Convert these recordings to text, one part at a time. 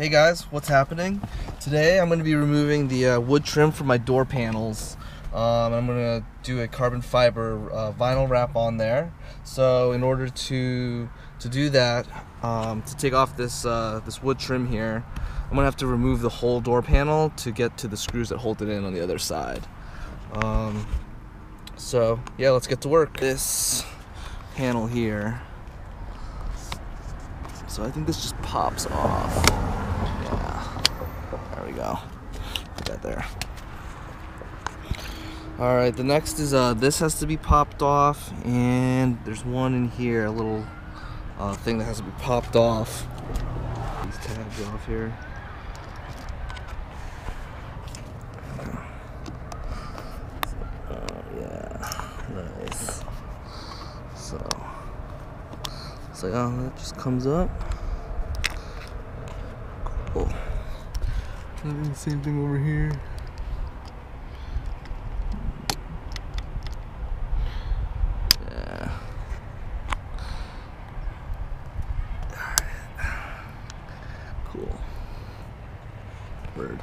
Hey guys, what's happening? Today I'm going to be removing the uh, wood trim from my door panels. Um, I'm going to do a carbon fiber uh, vinyl wrap on there. So in order to to do that, um, to take off this uh, this wood trim here, I'm going to have to remove the whole door panel to get to the screws that hold it in on the other side. Um, so yeah, let's get to work. This panel here. So I think this just pops off we go. Put that there. All right, the next is uh, this has to be popped off, and there's one in here, a little uh, thing that has to be popped off. These tabs off here. Uh, yeah, nice. So, so yeah, that just comes up. The same thing over here. Yeah. Cool. Bird.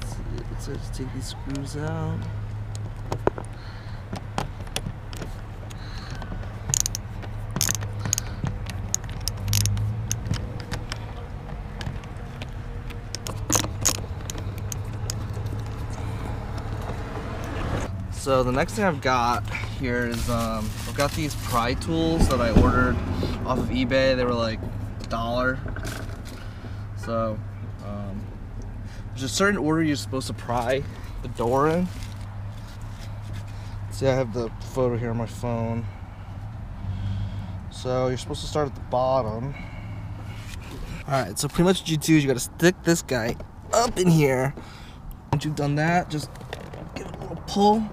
Let's, see. Let's take these screws out. So the next thing I've got here is um, I've got these pry tools that I ordered off of eBay. They were like dollar. So um, there's a certain order you're supposed to pry the door in. See, I have the photo here on my phone. So you're supposed to start at the bottom. Alright, so pretty much what you do is you gotta stick this guy up in here. Once you've done that, just give it a little pull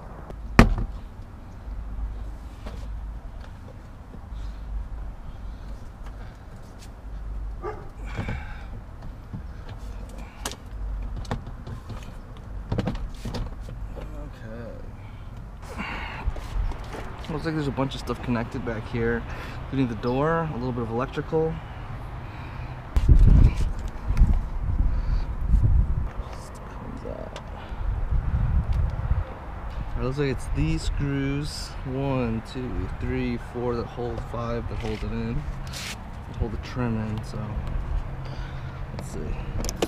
Looks like there's a bunch of stuff connected back here, including the door, a little bit of electrical. It looks like it's these screws, one, two, three, four that hold five that hold it in, that hold the trim in, so let's see.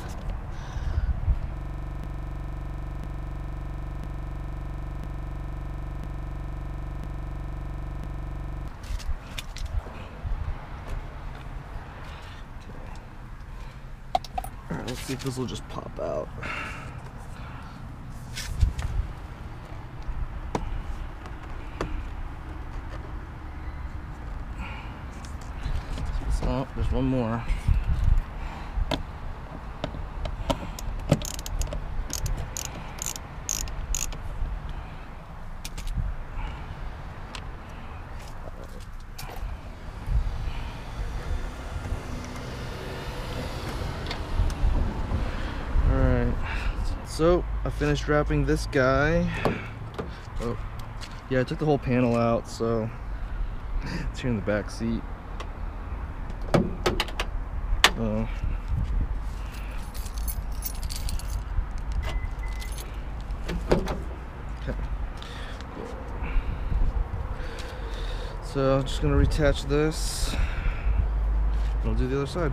Let's see if this will just pop out. So, there's one more. So, I finished wrapping this guy. Oh, yeah, I took the whole panel out, so it's here in the back seat. Oh. Okay. So, I'm just gonna reattach this. I'll do the other side.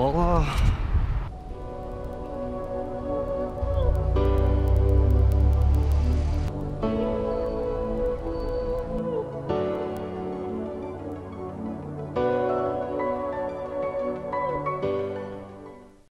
와.